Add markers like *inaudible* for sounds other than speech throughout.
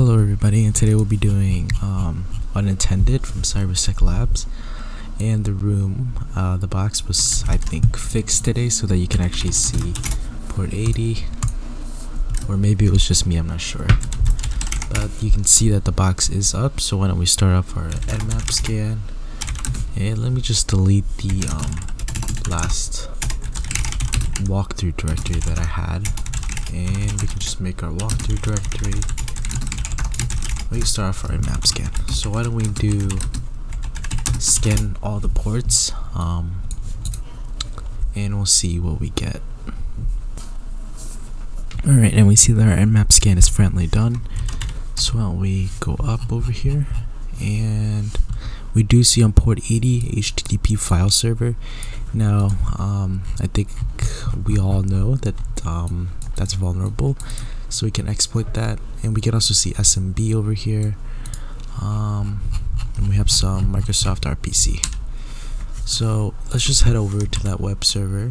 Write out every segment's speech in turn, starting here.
Hello everybody and today we'll be doing um, Unattended from CyberSec Labs. And the room, uh, the box was I think fixed today so that you can actually see port 80 or maybe it was just me, I'm not sure. But you can see that the box is up so why don't we start off our nmap scan. And let me just delete the um, last walkthrough directory that I had. And we can just make our walkthrough directory let me start off our map scan. So why don't we do scan all the ports um, and we'll see what we get. Alright, and we see that our nmap scan is friendly done. So why don't we go up over here and we do see on port 80 HTTP file server. Now, um, I think we all know that um, that's vulnerable so we can exploit that. And we can also see SMB over here. Um, and we have some Microsoft RPC so let's just head over to that web server.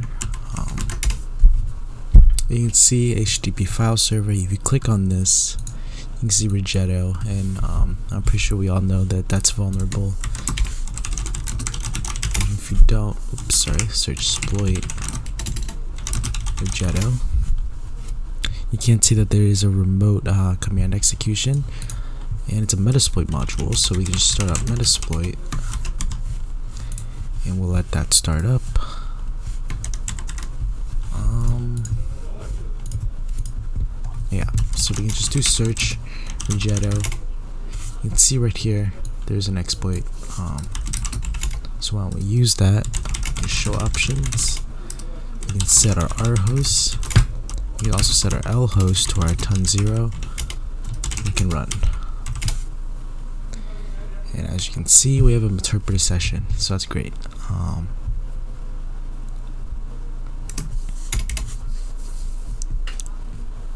Um, you can see HTTP file server. If you click on this you can see Rigetto and um, I'm pretty sure we all know that that's vulnerable. If you don't oops sorry search exploit Rigetto you can't see that there is a remote uh, command execution. And it's a metasploit module so we can just start up metasploit. And we'll let that start up. Um, yeah so we can just do search Rigetto you can see right here there's an exploit um, so why don't we use that show options? We can set our R host we also set our L host to our ton zero. We can run. And as you can see, we have an interpreter session, so that's great. Um,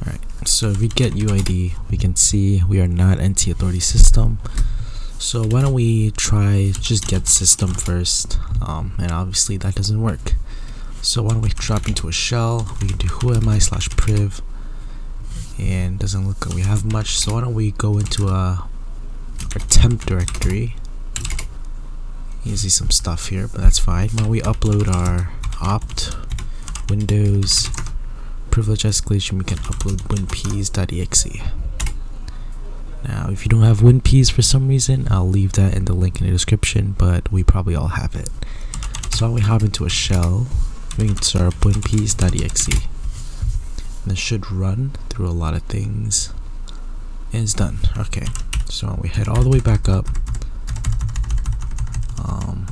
Alright, so if we get UID, we can see we are not NT authority system. So why don't we try just get system first, um, and obviously that doesn't work. So why don't we drop into a shell? We can do who am I slash priv. And doesn't look like we have much. So why don't we go into a our temp directory. You see some stuff here, but that's fine. Don't we upload our opt windows privilege escalation we can upload winps.exe. Now if you don't have winps for some reason, I'll leave that in the link in the description, but we probably all have it. So why don't we hop into a shell we can start up winps.exe and this should run through a lot of things. And it's done. Okay. So we head all the way back up. Um,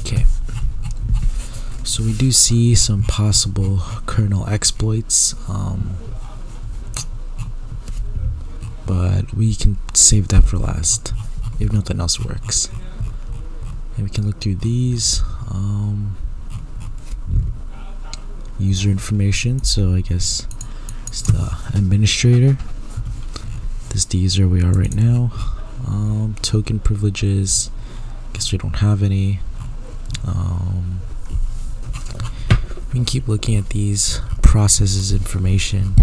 okay. So we do see some possible kernel exploits um, but we can save that for last if nothing else works. And we can look through these um, user information so I guess it's the administrator. This is the user we are right now. Um, token privileges I guess we don't have any. Um, we can keep looking at these processes information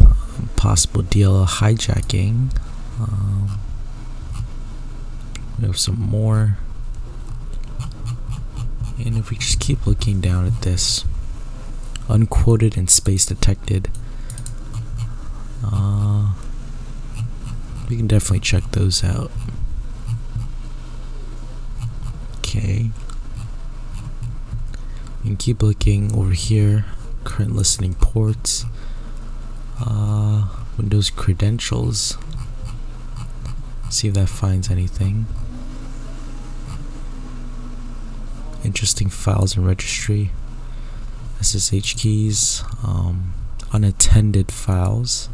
um, possible DLL hijacking. Um, we have some more. And if we just keep looking down at this unquoted and space detected. Uh, we can definitely check those out. Okay. We can keep looking over here. Current listening ports. Uh, Windows credentials. See if that finds anything. Interesting files and registry. SSH keys, um, unattended files.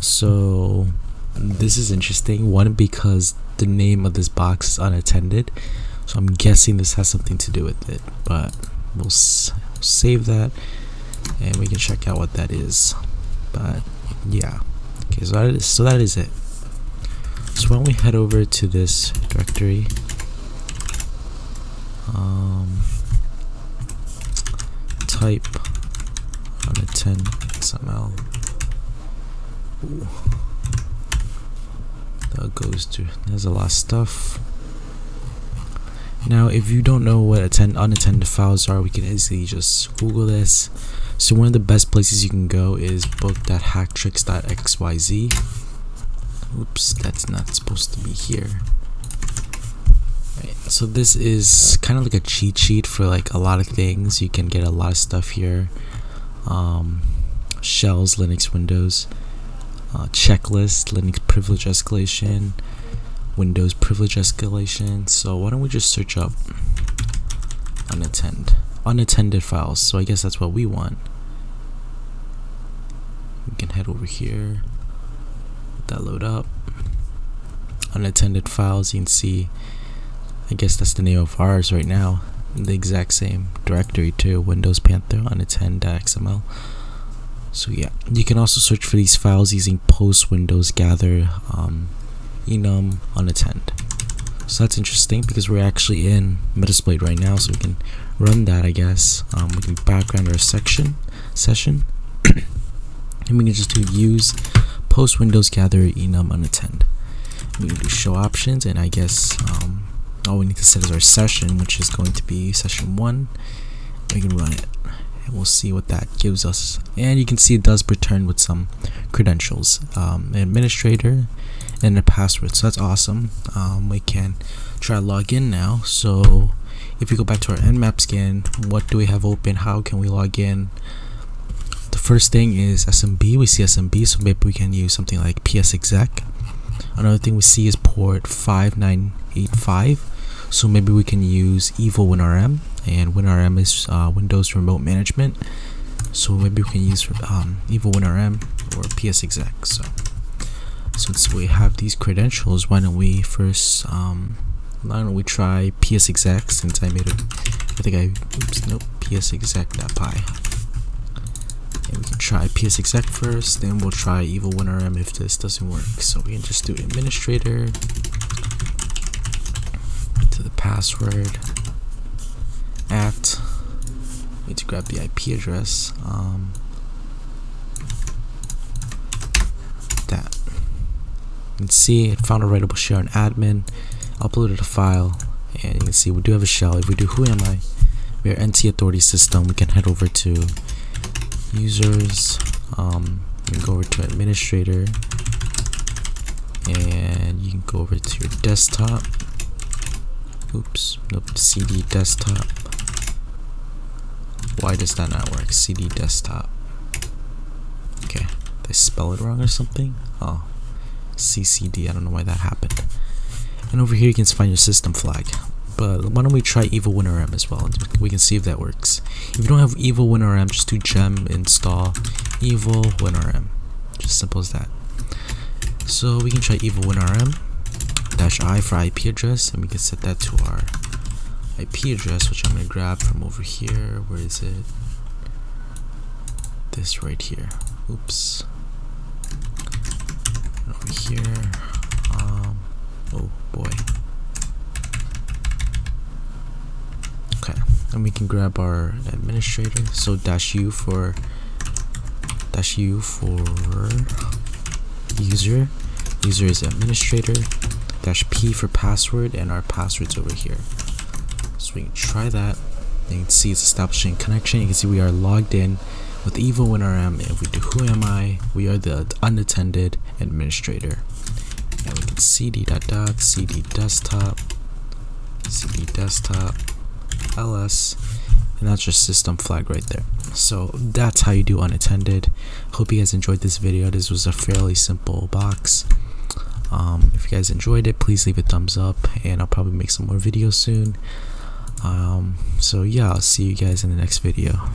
So this is interesting. One because the name of this box is unattended, so I'm guessing this has something to do with it. But we'll save that, and we can check out what that is. But yeah, okay. So that is so that is it. So why don't we head over to this directory? Um, type on a 10 XML Ooh. That goes to there's a lot of stuff. Now, if you don't know what attend unattended files are, we can easily just Google this. So one of the best places you can go is book.hacktricks.xyz. Oops, that's not supposed to be here. So this is kind of like a cheat sheet for like a lot of things. You can get a lot of stuff here. Um, shells, Linux, Windows, uh, checklist, Linux privilege escalation, Windows privilege escalation. So why don't we just search up unattended unattended files. So I guess that's what we want. We can head over here, let that load up. Unattended files, you can see, I guess that's the name of ours right now. The exact same directory too, Windows Panther on its unattend.xml. So yeah, you can also search for these files using post Windows gather um, enum unattend. So that's interesting because we're actually in Metasploit right now, so we can run that I guess. Um, we can background our section session *coughs* and we can just do use post Windows gather enum unattend. We can do show options and I guess um, all we need to set is our session which is going to be session 1 we can run it. And we'll see what that gives us. And you can see it does return with some credentials. Um, administrator and a password. So that's awesome. Um, we can try to log in now. So if we go back to our nmap scan what do we have open? How can we log in? The first thing is SMB we see SMB so maybe we can use something like psexec another thing we see is port 5985 so maybe we can use Evil WinRM and WinRM is uh, Windows Remote Management. So maybe we can use um, Evo WinRM or psexec so since we have these credentials why don't we first um, why don't we try psexec since I made it I think I oops nope psexec.py and we can try psexec first then we'll try Evil WinRM if this doesn't work. So we can just do administrator to the password. At need to grab the IP address um, that you can see it found a writable shell in admin uploaded a file and you can see we do have a shell. If we do who am I? We are NT authority system. We can head over to users um, you can go over to administrator and you can go over to your desktop oops. Nope. Cd desktop. Why does that not work? Cd desktop. Okay. They spell it wrong or something? Oh. Ccd I don't know why that happened. And over here you can find your system flag. But why don't we try evil WinRM as well we can see if that works. If you don't have evil WinRM just do gem install evil WinRM just simple as that. So we can try evil WinRM dash i for IP address. And we can set that to our IP address which I'm going to grab from over here. Where is it? This right here. Oops. And over here um oh boy. Okay and we can grab our administrator. So dash u for dash u for user. User is administrator dash p for password and our passwords over here. So we can try that. You can see it's establishing connection. You can see we are logged in with Evo WinRM if we do who am I? We are the unattended administrator. And we can cd dot dot cd desktop cd desktop ls and that's your system flag right there. So that's how you do unattended. Hope you guys enjoyed this video. This was a fairly simple box um, if you guys enjoyed it please leave a thumbs up and i'll probably make some more videos soon. Um, so yeah i'll see you guys in the next video